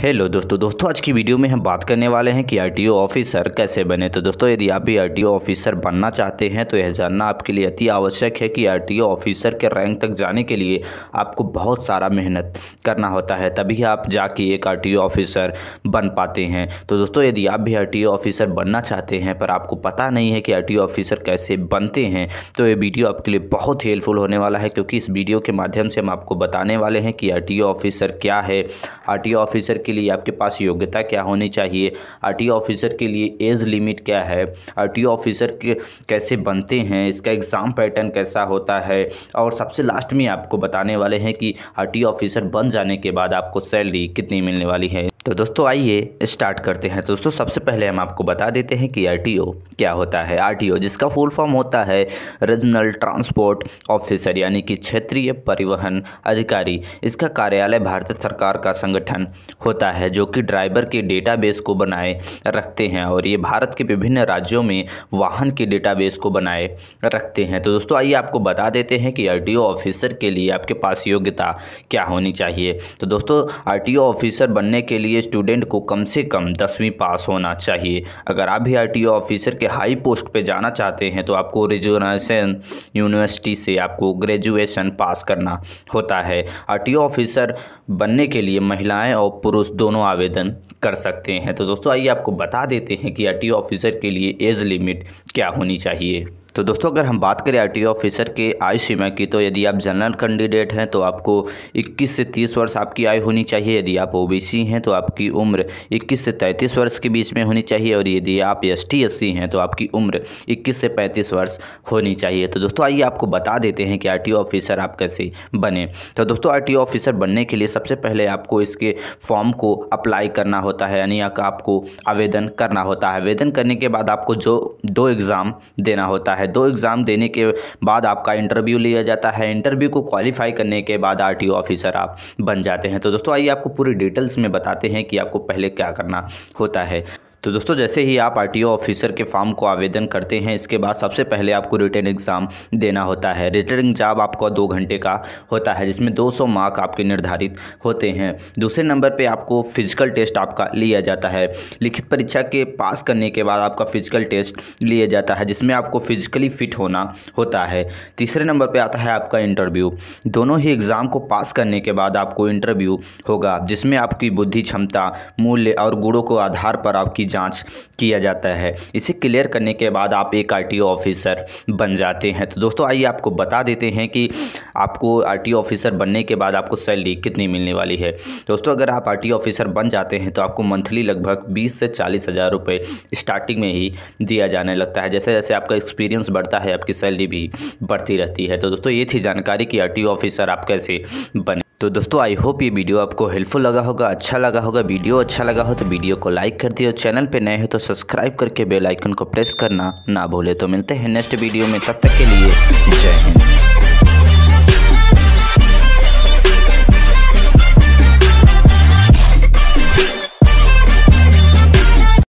Hello दोस्तों दोस्तों, आज की वीडियो में हम बात करने वाले हैं कि आरटीओ ऑफिसर कैसे बने। तो दोस्तों, यदि आप भी आरटीओ ऑफिसर बनना चाहते हैं तो यह जानना आपके लिए अति आवश्यक है कि आरटीओ ऑफिसर के रैंक तक जाने के लिए आपको बहुत सारा मेहनत करना होता है, तभी आप जाके एक आरटीओ ऑफिसर बन पाते हैं। तो दोस्तों, यदि आप भी आरटीओ ऑफिसर बनना चाहते हैं, पर आपको पता नहीं है कि आरटीओ ऑफिसर कैसे बनते हैं तो ये वीडियो आपके लिए बहुत हेल्पफुल होने वाला है, क्योंकि इस वीडियो के माध्यम से हम आपको बताने वाले हैं कि आरटीओ ऑफिसर क्या है। आरटीओ ऑफिसर के लिए आपके पास योग्यता क्या होनी चाहिए? आर ऑफिसर के लिए एज लिमिट क्या है? आरटी ऑफिसर के, कैसे बनते हैं? इसका एग्ज़ाम पैटर्न कैसा होता है? और सबसे लास्ट में आपको बताने वाले हैं कि आर ऑफिसर बन जाने के बाद आपको सैलरी कितनी मिलने वाली है। तो दोस्तों आइए स्टार्ट करते हैं। तो दोस्तों सबसे पहले हम आपको बता देते हैं कि आरटीओ क्या होता है। आरटीओ जिसका फुल फॉर्म होता है रीजनल ट्रांसपोर्ट ऑफिसर, यानी कि क्षेत्रीय परिवहन अधिकारी। इसका कार्यालय भारत सरकार का संगठन होता है, जो कि ड्राइवर के डेटाबेस को बनाए रखते हैं और ये भारत के विभिन्न राज्यों में वाहन के डेटाबेस को बनाए रखते हैं। तो दोस्तों आइए आपको बता देते हैं कि आरटीओ ऑफिसर के लिए आपके पास योग्यता क्या होनी चाहिए। तो दोस्तों आरटीओ ऑफिसर बनने के लिए लिए स्टूडेंट को कम से कम दसवीं पास होना चाहिए। अगर आप भी आर ऑफिसर के हाई पोस्ट पे जाना चाहते हैं तो आपको रिजोनेशन यूनिवर्सिटी से आपको ग्रेजुएशन पास करना होता है। आर ऑफिसर बनने के लिए महिलाएँ और पुरुष दोनों आवेदन कर सकते हैं। तो दोस्तों, आइए आपको बता देते हैं कि आर ऑफिसर के लिए एज लिमिट क्या होनी चाहिए। तो दोस्तों, अगर हम बात करें आर ऑफिसर के आयु सीमा की तो यदि आप जनरल कैंडिडेट हैं तो आपको 21 से 30 वर्ष आपकी आयु होनी चाहिए। यदि आप ओबीसी हैं तो आपकी उम्र 21 से 33 वर्ष के बीच में होनी चाहिए। और यदि आप एस टी हैं तो आपकी उम्र 21 से 35 वर्ष होनी चाहिए। तो दोस्तों, आइए आपको बता देते हैं कि आर ऑफिसर आप कैसे बने। तो दोस्तों आर ऑफिसर बनने के लिए सबसे पहले आपको इसके फॉर्म को अप्लाई करना होता है, यानी आपको आवेदन करना होता है। आवेदन करने के बाद आपको जो, दो एग्ज़ाम देना होता है। दो एग्ज़ाम देने के बाद आपका इंटरव्यू लिया जाता है। इंटरव्यू को क्वालिफाई करने के बाद आर ऑफिसर आप बन जाते हैं। तो दोस्तों, आइए आपको पूरी डिटेल्स में बताते हैं कि आपको पहले क्या करना होता है। तो दोस्तों, जैसे ही आप आरटीओ ऑफिसर के फॉर्म को आवेदन करते हैं, इसके बाद सबसे पहले आपको रिटर्न एग्ज़ाम देना होता है। रिटर्न एग्ज़ाम आपका दो घंटे का होता है, जिसमें 200 मार्क आपके निर्धारित होते हैं। दूसरे नंबर पे आपको फ़िज़िकल टेस्ट आपका लिया जाता है। लिखित परीक्षा के पास करने के बाद आपका फ़िज़िकल टेस्ट लिया जाता है, जिसमें आपको फिजिकली फिट होना होता है। तीसरे नंबर पर आता है आपका इंटरव्यू दोनों ही एग्ज़ाम को पास करने के बाद आपको इंटरव्यू होगा, जिसमें आपकी बुद्धि क्षमता, मूल्य और गुणों को आधार पर आपकी जाँच किया जाता है। इसे क्लियर करने के बाद आप एक आर ऑफिसर बन जाते हैं। तो दोस्तों, आइए आपको बता देते हैं कि आपको आरटी ऑफिसर बनने के बाद आपको सैलरी कितनी मिलने वाली है। दोस्तों, अगर आप आर ऑफिसर बन जाते हैं तो आपको मंथली लगभग बीस से चालीस हज़ार रुपये स्टार्टिंग में ही दिया जाने लगता है। जैसे जैसे आपका एक्सपीरियंस बढ़ता है, आपकी सैलरी भी बढ़ती रहती है। तो दोस्तों, ये थी जानकारी कि आरटीओ ऑफिसर आप कैसे बने। तो दोस्तों आई होप ये वीडियो आपको हेल्पफुल लगा होगा अच्छा लगा होगा वीडियो अच्छा लगा हो तो वीडियो को लाइक कर दियो चैनल पे नए हो तो सब्सक्राइब करके बेल आइकन को प्रेस करना ना भूले। तो मिलते हैं नेक्स्ट वीडियो में, तब तक के लिए जय हिंद।